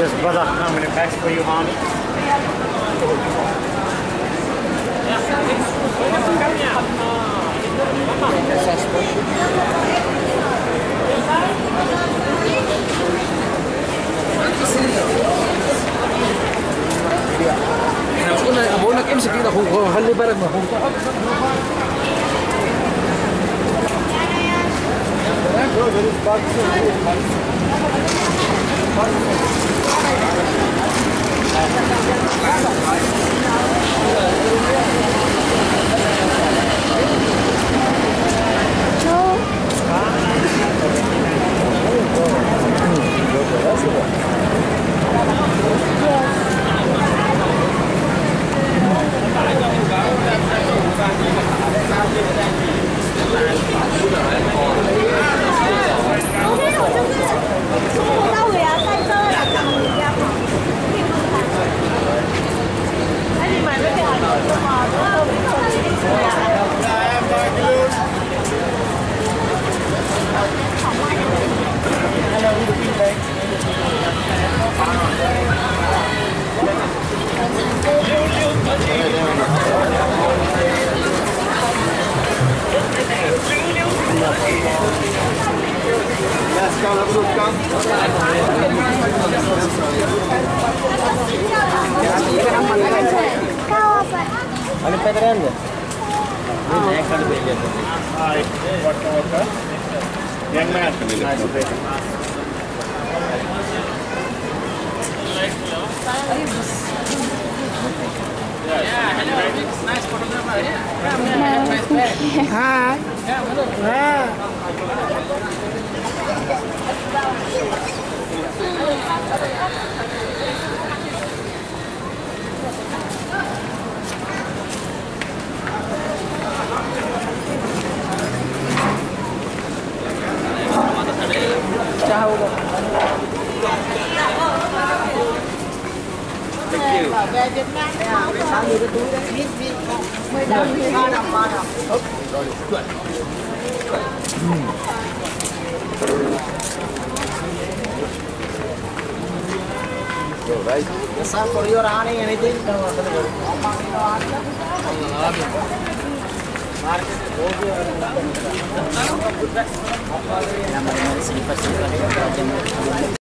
For you, na, abo na kim sige na kung hali barang Thank you. Anong pwede rin? Hindi, next Ja, pwede rin. Hi, what can I Ja, Young man. Nice to meet. hai ba Thank you. ở về Việt Nam về sáng nhiều túi đấy biết biết mười đồng thì ba đồng ba đồng rồi chuẩn right. Yes, sir. For your anything, no, no, no. Market, go